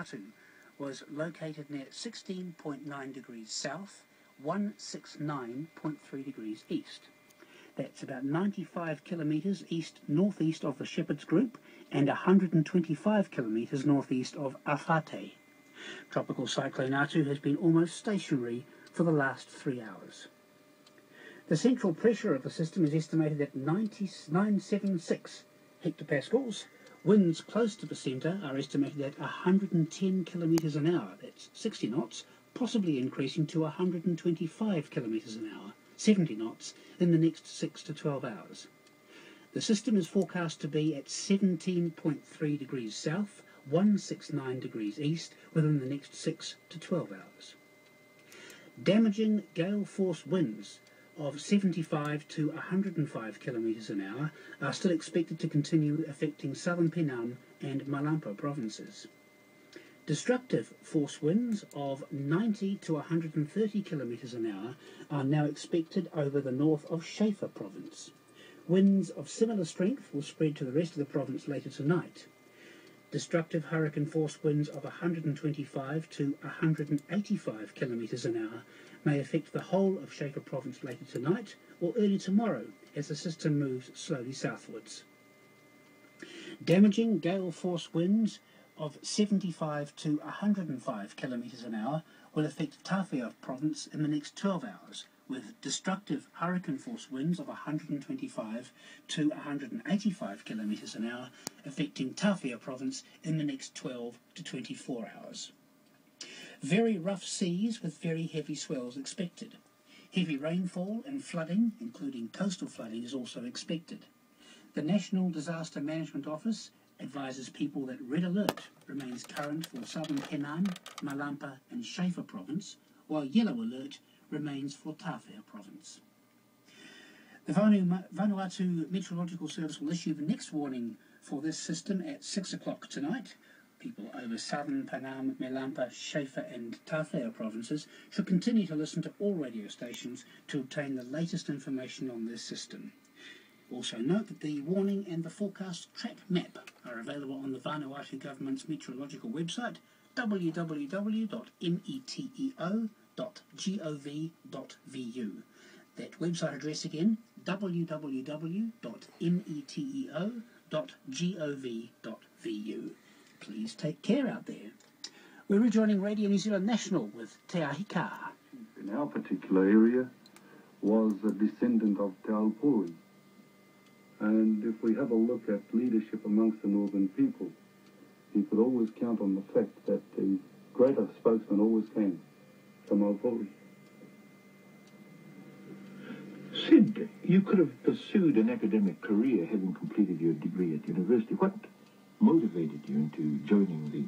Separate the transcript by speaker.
Speaker 1: Vanuatu was located near 16.9 degrees south, 169.3 degrees east. That's about 95 kilometres east northeast of the Shepherd's Group and 125 kilometres northeast of Efate. Tropical Cyclone Atu has been almost stationary for the last three hours. The central pressure of the system is estimated at 976 hectopascals. Winds close to the centre are estimated at 110 kilometres an hour, that's 60 knots, possibly increasing to 125 kilometres an hour, 70 knots, in the next 6 to 12 hours. The system is forecast to be at 17.3 degrees south, 169 degrees east within the next 6 to 12 hours. Damaging gale force winds of 75 to 105 kilometres an hour are still expected to continue affecting southern Penama and Malampa provinces. Destructive force winds of 90 to 130 kilometres an hour are now expected over the north of Shefa province. Winds of similar strength will spread to the rest of the province later tonight. Destructive hurricane force winds of 125 to 185 kilometres an hour may affect the whole of Shefa province later tonight or early tomorrow as the system moves slowly southwards. Damaging gale force winds of 75 to 105 kilometres an hour will affect Tafea province in the next 12 hours with destructive hurricane force winds of 125 to 185 kilometres an hour affecting Tafea province in the next 12 to 24 hours. Very rough seas with very heavy swells expected. Heavy rainfall and flooding, including coastal flooding, is also expected. The National Disaster Management Office advises people that red alert remains current for southern Penama, Malampa and Shefa province, while yellow alert remains for Tafea province. The Vanuatu Meteorological Service will issue the next warning for this system at 6 o'clock tonight. People over southern Penama, Malampa, Shefa and Tawhia provinces should continue to listen to all radio stations to obtain the latest information on this system. Also note that the warning and the forecast track map are available on the Vanuatu Government's meteorological website www.meteo.com www.gov.vu. That website address again, www.meteo.gov.vu. Please take care out there. We're rejoining Radio New Zealand National with Te Ahi Kaa.
Speaker 2: In our particular area was a descendant of Te Aupui. And if we have a look at leadership amongst the northern people, you could always count on the fact that the greater spokesman always came Aupui.
Speaker 3: Sid, you could have pursued an academic career having completed your degree at university. What motivated you into joining the